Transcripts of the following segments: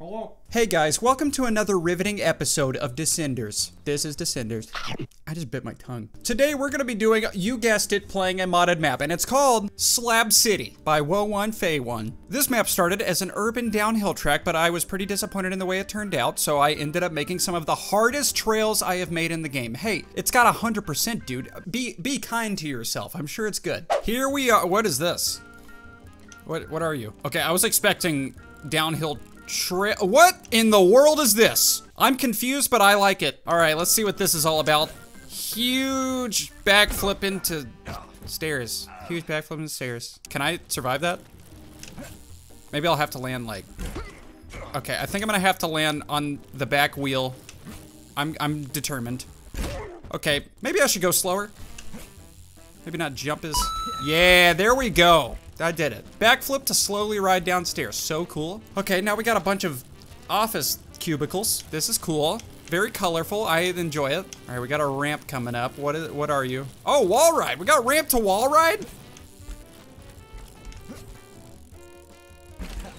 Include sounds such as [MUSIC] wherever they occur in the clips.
Hello. Hey guys, welcome to another riveting episode of Descenders. This is Descenders. I just bit my tongue. Today we're gonna be doing, you guessed it, playing a modded map, and it's called Slab City by Wo1 Fei1. This map started as an urban downhill track, but I was pretty disappointed in the way it turned out, so I ended up making some of the hardest trails I have made in the game. Hey, it's got 100%, dude. Be be kind to yourself. I'm sure it's good. Here we are. What is this? What what are you? Okay, I was expecting downhill trail. What in the world is this? I'm confused, but I like it. All right, let's see what this is all about. Huge backflip into stairs. Huge backflip into stairs. Can I survive that? Maybe I'll have to land like. Okay, I think I'm gonna have to land on the back wheel. I'm I'm determined. Okay, maybe I should go slower. Maybe not jump as. Yeah, there we go. I did it. Backflip to slowly ride downstairs. So cool. Okay, now we got a bunch of office cubicles. This is cool. Very colorful. I enjoy it. All right, we got a ramp coming up. What is? What are you? Oh, wall ride. We got ramp to wall ride.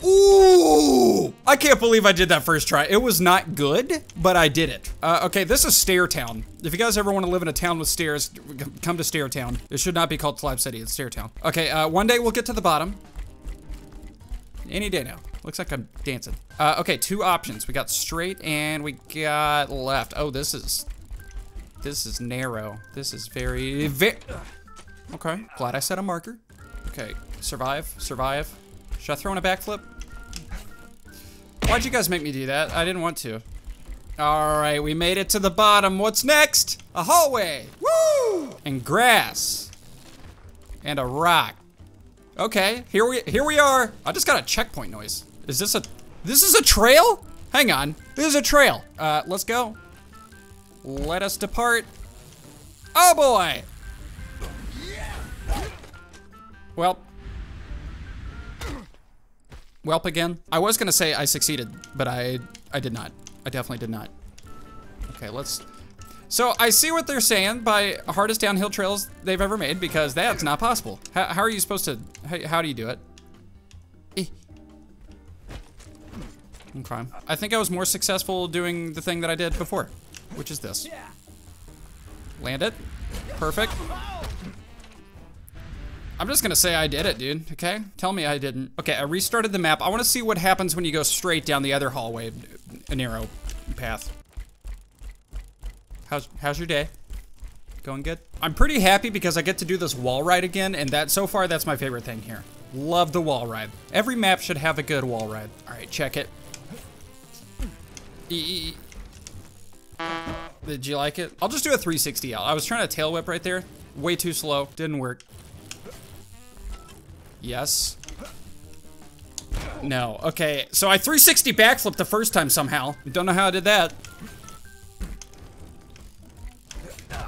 Ooh! I can't believe I did that first try. It was not good, but I did it. Uh, okay, this is Stair Town. If you guys ever want to live in a town with stairs, come to Stair Town. It should not be called Slab City, it's Stair Town. Okay, uh, one day we'll get to the bottom. Any day now. Looks like I'm dancing. Uh, okay, two options. We got straight and we got left. Oh, this is, this is narrow. This is very, very, okay. Glad I set a marker. Okay, survive, survive. Should I throw in a backflip? Why'd you guys make me do that? I didn't want to. All right, we made it to the bottom. What's next? A hallway. Woo! And grass. And a rock. Okay, here we here we are. I just got a checkpoint noise. Is this a this is a trail? Hang on. This is a trail. Uh, let's go. Let us depart. Oh boy. Well, Welp again. I was gonna say I succeeded, but I I did not. I definitely did not. Okay, let's. So I see what they're saying by hardest downhill trails they've ever made because that's not possible. How, how are you supposed to? How, how do you do it? Eh. Okay. I think I was more successful doing the thing that I did before, which is this. Land it. Perfect. I'm just gonna say I did it, dude, okay? Tell me I didn't. Okay, I restarted the map. I wanna see what happens when you go straight down the other hallway, a narrow path. How's, how's your day? Going good? I'm pretty happy because I get to do this wall ride again, and that so far that's my favorite thing here. Love the wall ride. Every map should have a good wall ride. All right, check it. E Did you like it? I'll just do a 360 out. I was trying to tail whip right there. Way too slow. Didn't work. Yes. No. Okay, so I 360 backflip the first time somehow. Don't know how I did that.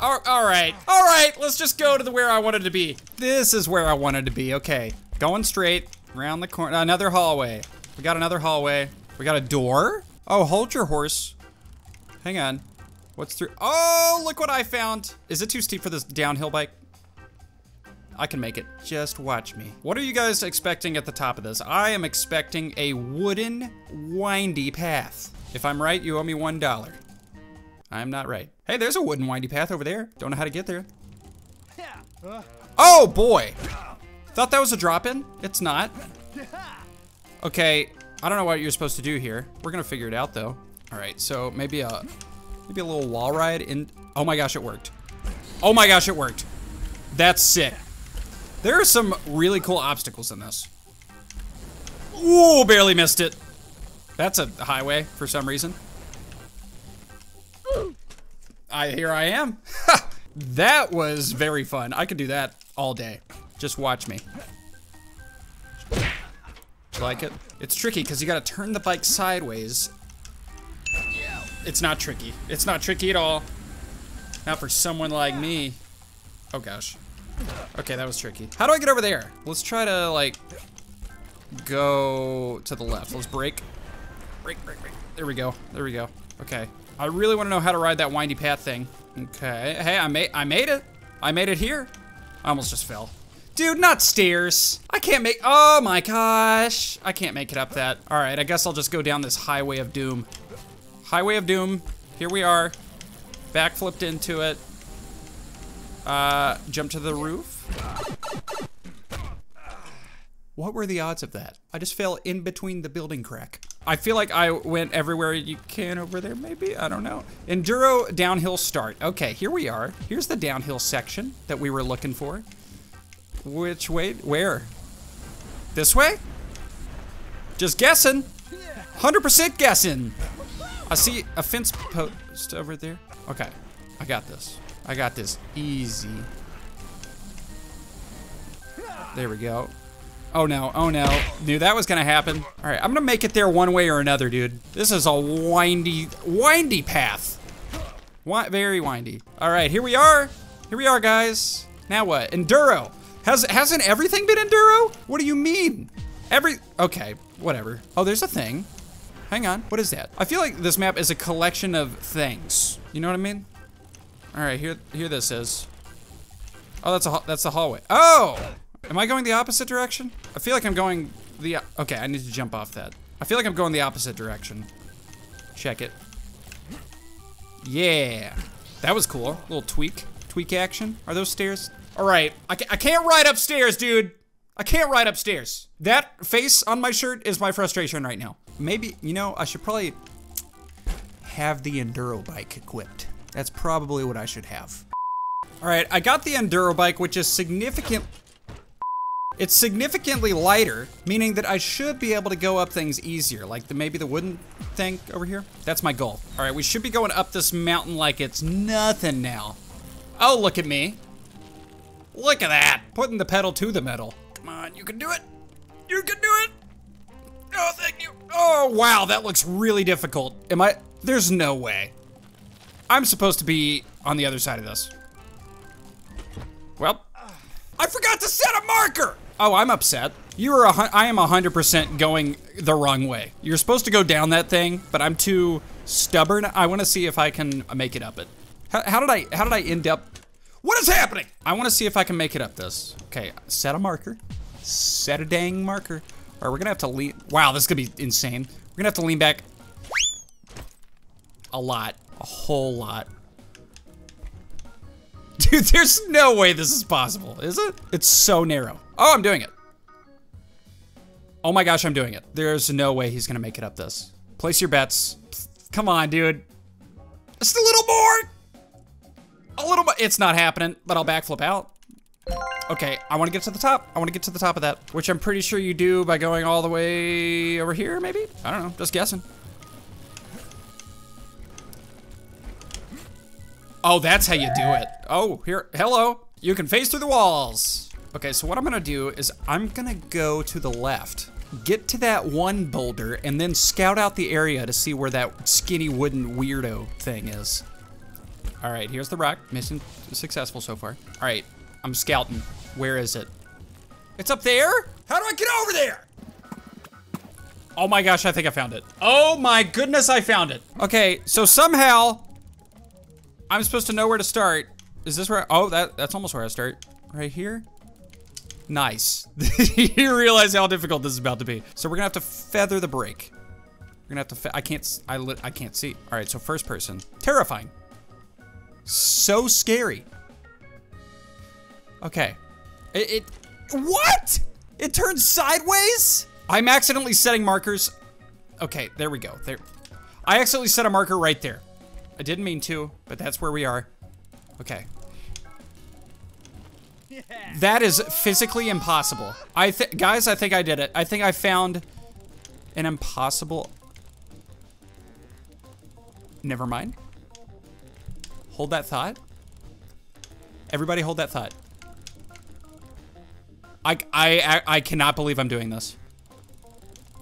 All, all right, all right, let's just go to the where I wanted to be. This is where I wanted to be, okay. Going straight, around the corner, another hallway. We got another hallway. We got a door? Oh, hold your horse. Hang on. What's through? Oh, look what I found. Is it too steep for this downhill bike? I can make it. Just watch me. What are you guys expecting at the top of this? I am expecting a wooden, windy path. If I'm right, you owe me one dollar. I'm not right. Hey, there's a wooden windy path over there. Don't know how to get there. Oh boy! Thought that was a drop-in? It's not. Okay, I don't know what you're supposed to do here. We're gonna figure it out though. All right, so maybe a maybe a little wall ride in. Oh my gosh, it worked. Oh my gosh, it worked. That's sick. There are some really cool obstacles in this. Ooh, barely missed it. That's a highway for some reason. I here I am. [LAUGHS] that was very fun. I could do that all day. Just watch me. You like it? It's tricky because you gotta turn the bike sideways. It's not tricky. It's not tricky at all. Not for someone like me. Oh gosh. Okay, that was tricky. How do I get over there? Let's try to like go to the left. Let's brake. Brake, brake, brake. There we go. There we go. Okay. I really want to know how to ride that windy path thing. Okay. Hey, I made I made it. I made it here. I almost just fell. Dude, not stairs. I can't make, oh my gosh. I can't make it up that. All right, I guess I'll just go down this highway of doom. Highway of doom, here we are. Backflipped into it. Uh, jump to the roof. What were the odds of that? I just fell in between the building crack. I feel like I went everywhere you can over there, maybe? I don't know. Enduro downhill start. Okay, here we are. Here's the downhill section that we were looking for. Which way? Where? This way? Just guessing. 100% guessing. I see a fence post over there. Okay, I got this. I got this easy. There we go. Oh no, oh no. Knew that was gonna happen. All right, I'm gonna make it there one way or another, dude. This is a windy, windy path. Wi very windy. All right, here we are. Here we are, guys. Now what? Enduro. Has, hasn't everything been Enduro? What do you mean? Every, okay, whatever. Oh, there's a thing. Hang on, what is that? I feel like this map is a collection of things. You know what I mean? All right, here, here this is. Oh, that's a, that's the hallway. Oh! Am I going the opposite direction? I feel like I'm going the, okay, I need to jump off that. I feel like I'm going the opposite direction. Check it. Yeah. That was cool. A little tweak. Tweak action. Are those stairs? All right. I, ca I can't ride upstairs, dude. I can't ride upstairs. That face on my shirt is my frustration right now. Maybe, you know, I should probably have the enduro bike equipped. That's probably what I should have. All right, I got the enduro bike, which is significant it's significantly lighter, meaning that I should be able to go up things easier, like the, maybe the wooden thing over here. That's my goal. All right, we should be going up this mountain like it's nothing now. Oh, look at me. Look at that, putting the pedal to the metal. Come on, you can do it. You can do it. Oh, thank you. Oh, wow, that looks really difficult. Am I, there's no way. I'm supposed to be on the other side of this. Well, I forgot to set a marker. Oh, I'm upset. You are a, I am 100% going the wrong way. You're supposed to go down that thing, but I'm too stubborn. I want to see if I can make it up it. How, how did I, how did I end up? What is happening? I want to see if I can make it up this. Okay, set a marker. Set a dang marker. All right, we're gonna have to lean. Wow, this is gonna be insane. We're gonna have to lean back a lot, a whole lot. [LAUGHS] Dude, there's no way this is possible, is it? It's so narrow. Oh, I'm doing it. Oh my gosh, I'm doing it. There's no way he's gonna make it up this. Place your bets. Come on, dude. Just a little more. A little more. It's not happening, but I'll backflip out. Okay, I want to get to the top. I want to get to the top of that, which I'm pretty sure you do by going all the way over here, maybe? I don't know, just guessing. Oh, that's how you do it. Oh, here, hello. You can face through the walls. Okay, so what I'm gonna do is I'm gonna go to the left, get to that one boulder, and then scout out the area to see where that skinny wooden weirdo thing is. All right, here's the rock. Mission successful so far. All right, I'm scouting. Where is it? It's up there? How do I get over there? Oh my gosh, I think I found it. Oh my goodness, I found it. Okay, so somehow I'm supposed to know where to start. Is this where, oh, that that's almost where I start. Right here? Nice. [LAUGHS] you realize how difficult this is about to be. So we're gonna have to feather the brake. We're gonna have to, I can't, I, I can't see. All right, so first person. Terrifying. So scary. Okay. It, it, what? It turns sideways? I'm accidentally setting markers. Okay, there we go. There. I accidentally set a marker right there. I didn't mean to, but that's where we are. Okay. That is physically impossible. I guys, I think I did it. I think I found an impossible. Never mind. Hold that thought. Everybody hold that thought. I, I, I cannot believe I'm doing this.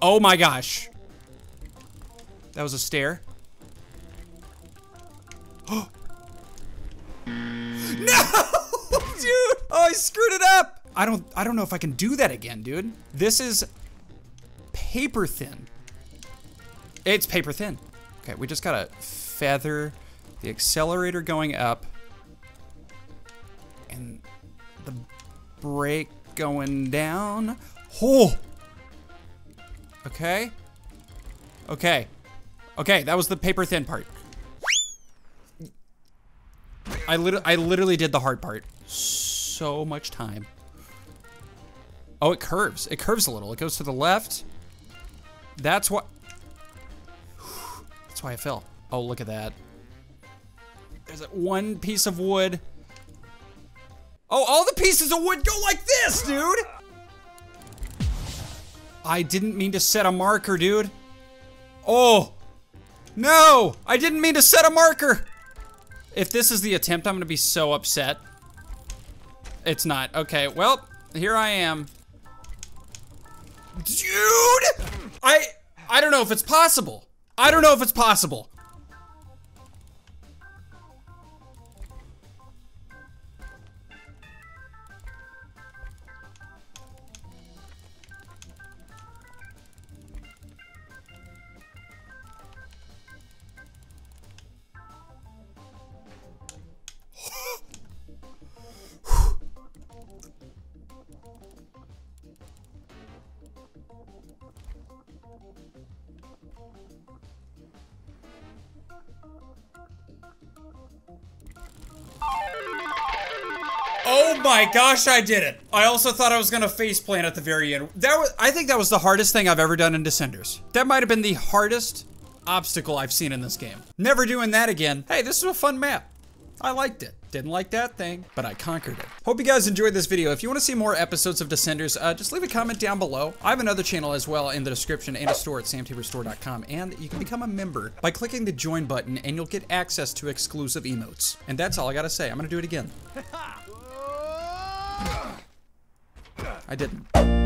Oh my gosh. That was a stair. [GASPS] no! [LAUGHS] dude! Oh, I screwed it up! I don't I don't know if I can do that again, dude. This is paper thin. It's paper thin. Okay, we just gotta feather the accelerator going up and the brake going down. Oh! Okay. Okay. Okay, that was the paper thin part. I, lit I literally did the hard part. So much time. Oh, it curves. It curves a little. It goes to the left. That's what. That's why I fell. Oh, look at that. There's that one piece of wood. Oh, all the pieces of wood go like this, dude! I didn't mean to set a marker, dude. Oh! No! I didn't mean to set a marker! If this is the attempt, I'm gonna be so upset. It's not. Okay, well, here I am. Dude! I I don't know if it's possible. I don't know if it's possible. Oh my gosh, I did it. I also thought I was gonna face plant at the very end. That was, I think that was the hardest thing I've ever done in Descenders. That might have been the hardest obstacle I've seen in this game. Never doing that again. Hey, this was a fun map. I liked it. Didn't like that thing, but I conquered it. Hope you guys enjoyed this video. If you want to see more episodes of Descenders, uh, just leave a comment down below. I have another channel as well in the description and a store at samtaborstore.com, and you can become a member by clicking the join button, and you'll get access to exclusive emotes. And that's all I gotta say. I'm gonna do it again. [LAUGHS] I didn't.